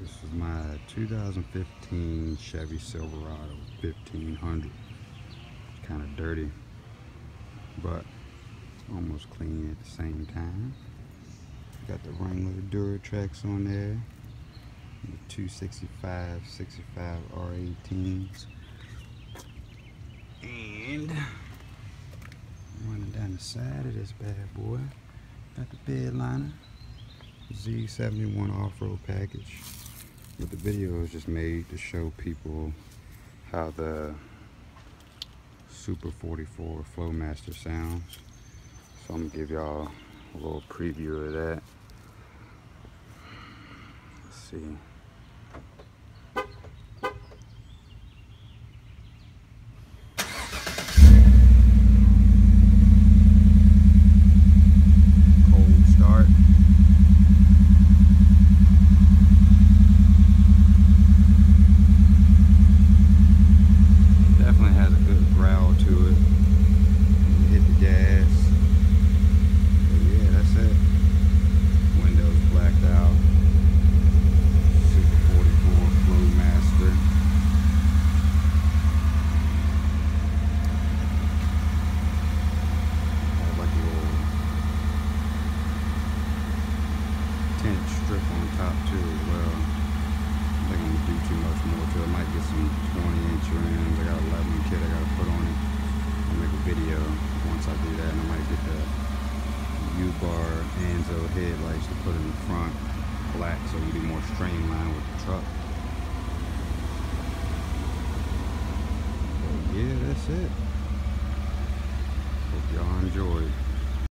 This is my 2015 Chevy Silverado 1500. It's Kind of dirty, but almost clean at the same time. Got the Wrangler Duratracs on there. The 265, 65 R18s. And running down the side of this bad boy. Got the bed liner. Z71 off-road package. But the video is just made to show people how the Super 44 Flowmaster sounds. So I'm gonna give y'all a little preview of that. Let's see. Cold start. Definitely has a good growl to it. You hit the gas. But yeah, that's it. Windows blacked out. Super 44 Flowmaster. Has like a little tent strip on top too as well. I'm gonna do too much more to it. I might get some 20 inch rims. I got 11 kit I gotta put on it. I'll make a video once I do that and I might get the U-bar Anzo headlights to put in the front black so you be more streamlined with the truck. But yeah, that's it. Hope y'all enjoyed.